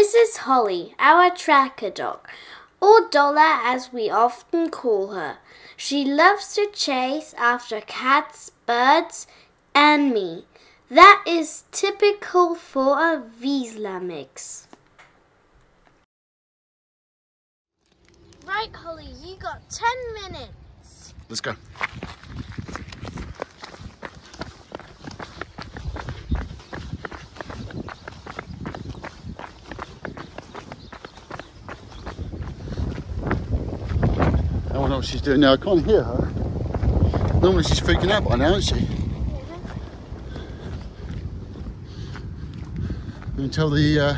This is Holly, our tracker dog, or Dollar as we often call her. She loves to chase after cats, birds, and me. That is typical for a Vizsla mix. Right, Holly, you got 10 minutes. Let's go. What she's doing now. I can't hear her. Normally she's freaking out by now, isn't she? Can tell the uh,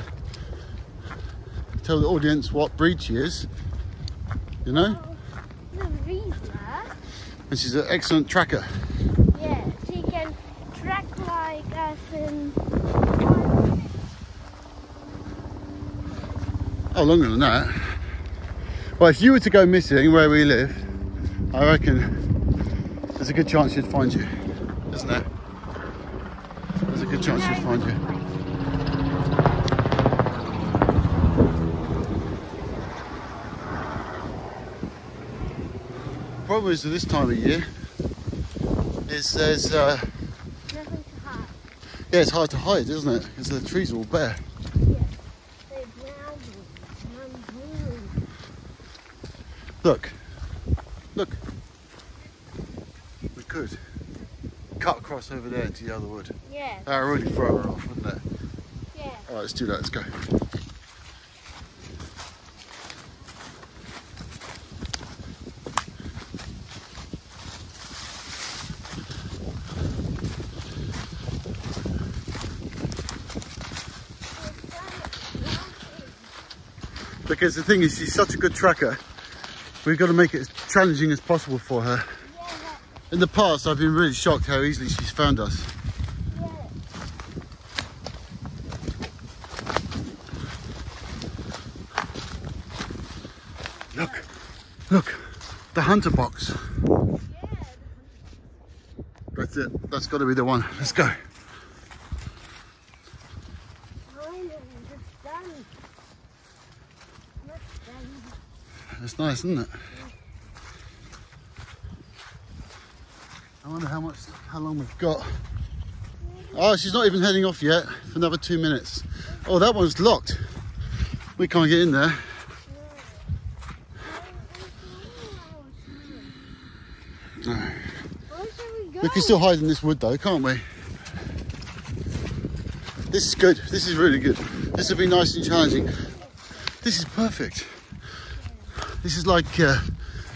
tell the audience what breed she is. You know, Vizsla? and she's an excellent tracker. Yeah, she can track like us in. Oh, longer than that. Well, if you were to go missing where we live, I reckon there's a good chance she'd find you, isn't there? There's a good chance she'd find you. Problem is with this time of year is there's uh, Nothing to hide. yeah it's hard to hide, isn't it? Because the trees are all bare. Yeah. They're brown, brown, blue. Look, look. We could cut across over there to the other wood. Yeah, That would really throw her off, wouldn't it? yeah. All right, let's do that. Let's go. Because the thing is, she's such a good tracker. We've got to make it as challenging as possible for her. In the past, I've been really shocked how easily she's found us. Look, look, the hunter box. That's it. That's got to be the one. Let's go. Finally, it's done. Look, done. It's nice, isn't it? I wonder how much, how long we've got. Oh, she's not even heading off yet for another two minutes. Oh, that one's locked. We can't get in there. No. We can still hide in this wood though, can't we? This is good. This is really good. This will be nice and challenging. This is perfect. This is like uh,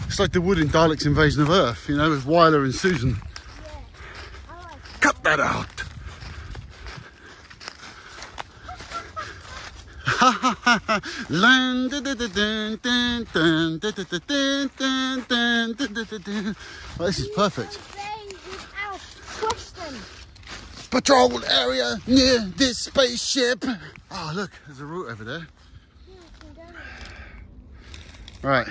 it's like the wood in Dalek's Invasion of Earth, you know, with Wyler and Susan. Yeah. Like Cut that out! well, this is perfect. Patrol area near this spaceship. Oh, look, there's a route over there. Right.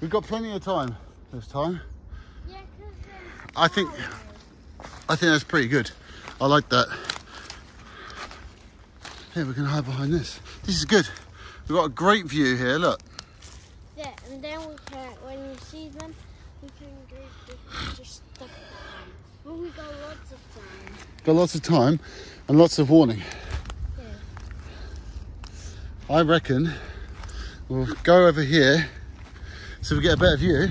We've got plenty of time this time. Yeah, there's um, I think. I think that's pretty good. I like that. Here, we can hide behind this. This is good. We've got a great view here, look. Yeah, and then we can, when you see them, we can just stop them. Well, we got lots of time. Got lots of time and lots of warning. Yeah. I reckon we'll go over here so we get a better view.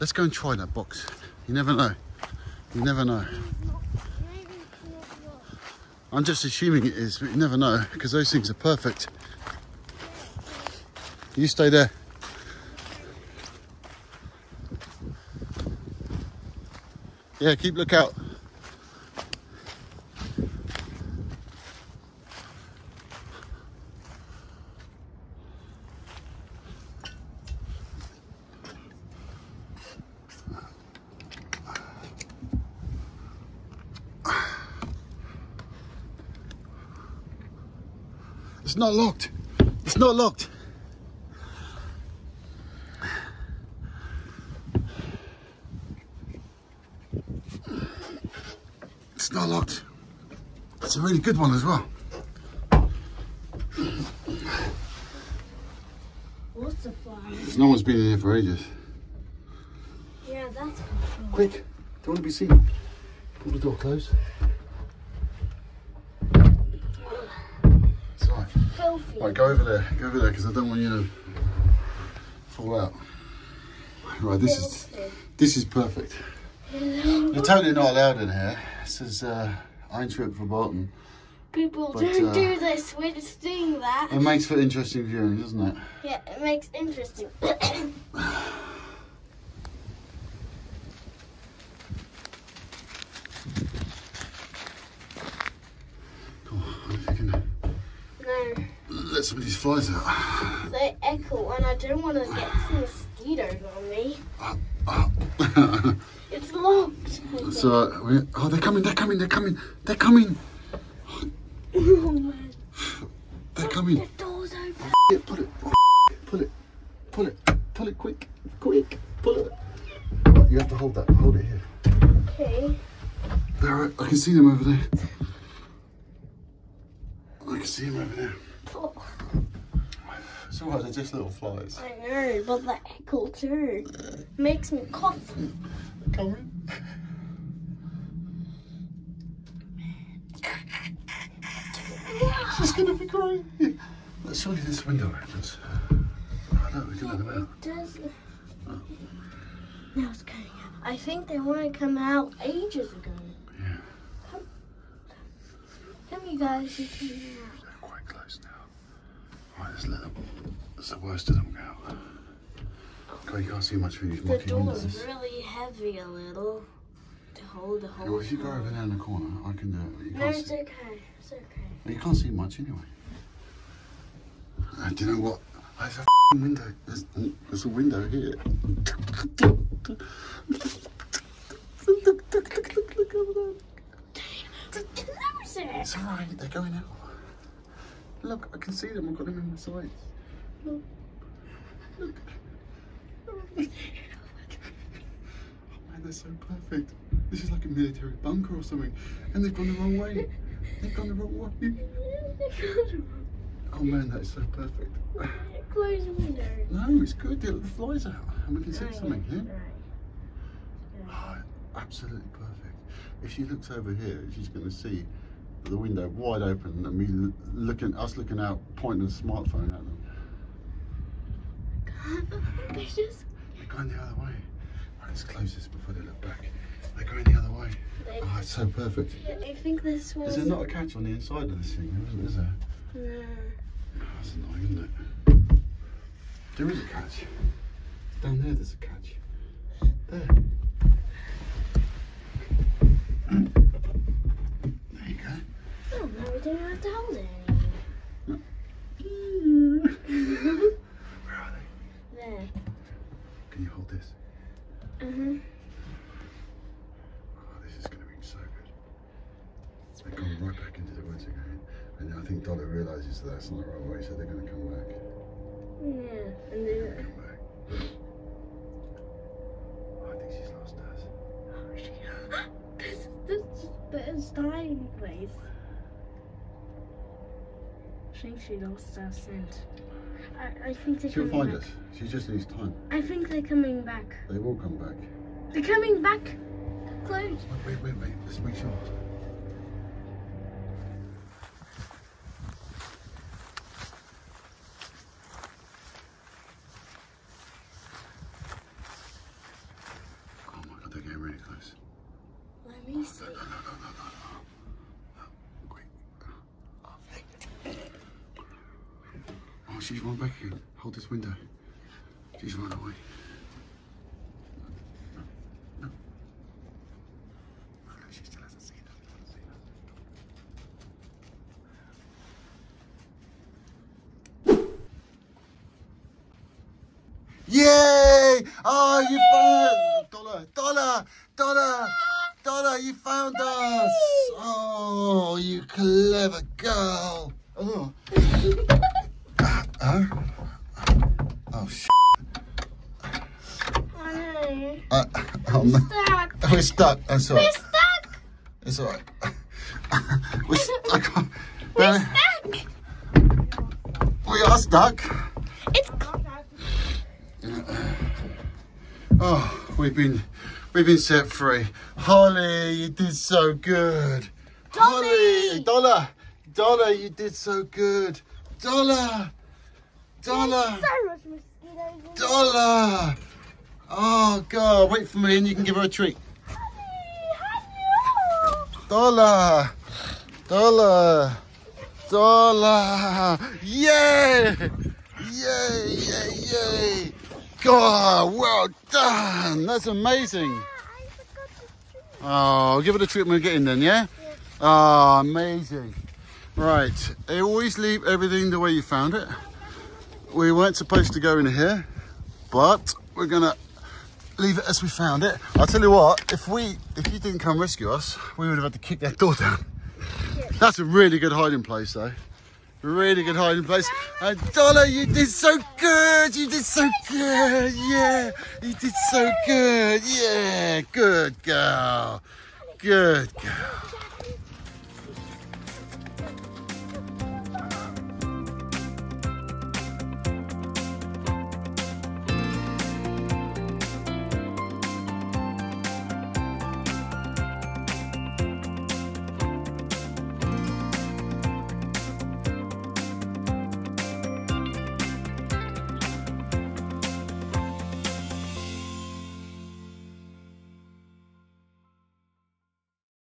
Let's go and try that box. You never know. You never know. I'm just assuming it is, but you never know because those things are perfect. You stay there. Yeah, keep lookout. It's not locked. It's not locked. It's not locked. It's a really good one as well. What's the fly? No one's been in here for ages. Yeah, that's Quick, don't want to be seen? Pull the door closed. It's alright. filthy. Right, go over there. Go over there because I don't want you to fall out. Right, this is this is perfect. You're totally not allowed in here. This is uh, Einschritt verboten. People But, don't uh, do this. We're just doing that. It makes for interesting viewing, doesn't it? Yeah, it makes interesting. Cool. If you can no, let some of these flies out. they echo, and I don't want to get some mosquitoes on me. Ah. It's locked. so, we, oh, they're coming, they're coming, they're coming, they're coming, Oh man, they're coming. the door's open. Yeah, pull it, pull it, pull it, pull it quick, quick, pull it. Right, you have to hold that, hold it here. Okay. There, I can see them over there. I can see them over there. Oh, It's alright, they're just little flies. I know, but the echo too makes me cough. They're coming. She's gonna be crying. Let's show you this window opens. Oh no, we can let them out. It does. Now it's coming out. I think they want to come out ages ago. Yeah. Come, come you guys. You. They're quite close now. Right, let's let them. That's the worst of them out. God, you can't see much through these The mucky windows. is really heavy a little to hold the whole. Well, if you go over there in the corner, I can do it. You No, can't, it's see, okay. It's okay. you can't see much anyway. Uh, do you know what? There's a f***ing window. There's, there's a window here. look, look, look, look, look, look over there. It's alright, they're going out. Look, I can see them. I've got them in my sights. Look. Look. Oh man, they're so perfect. This is like a military bunker or something. And they've gone the wrong way. They've gone the wrong way. Oh man, that is so perfect. Close the window. No, it's good. The flies out. And we can see something here. right. Oh, absolutely perfect. If she looks over here, she's going to see the window wide open and me looking, us looking out, pointing a smartphone at them. They just. They're going the other way. Right, let's close this before they look back. They're going the other way. They, Oh, it's so perfect. I think this was. Is there not a catch on the inside of this thing? Is, is there? No. Oh, that's annoying, isn't it? There is a catch. Down there, there's a catch. There. There you go. Oh, now we don't have to hold it anymore. Where are they? There. Can you hold this? Uh huh. Oh, this is going to be so good. They're going right back into the woods again. And I think Dolly realises that that's not the right way, so they're going to come back. Yeah. And then. Come back. Oh, I think she's lost us. Oh, she. this, this is the dying place. I think she lost our scent. I, I think they're She'll coming find back. us. She just needs time. I think they're coming back. They will come back. They're coming back. Close. Wait, wait, wait, wait. Let's make sure. Oh my god, they're getting really close. Let me see. Quick. Oh, she's run back again. Hold this window. She's run away. No. No. No, she still hasn't seen us. Hasn't seen us. Yay! Oh, you found us! dollar, dollar, dollar, dollar! You found us! Oh, you clever girl! Oh. Oh? Oh, sh. I know. Uh, oh, no. Stuck. We're stuck. That's all We're stuck. It's all right. We're stuck. We're stuck. we are stuck. It's Oh, we've been we've been set free. Holly, you did so good. Holly, Dollar, Dollar, you did so good. Dollar, Dollar, so much mosquitoes. Dollar. Oh God, wait for me and you can give her a treat. Dollar, Dollar, Dollar. Yay! Yay! Yay! Yay! God, well done. That's amazing. Oh, give it a treat when we get in then, yeah? yeah. Oh, amazing. Right, I always leave everything the way you found it. We weren't supposed to go in here, but we're gonna leave it as we found it. I'll tell you what, if we, if you didn't come rescue us, we would have had to kick that door down. That's a really good hiding place though. Really good hiding place. And Dollar, you did so good. You did so good. Yeah, you did so good. Yeah, good girl. Good girl.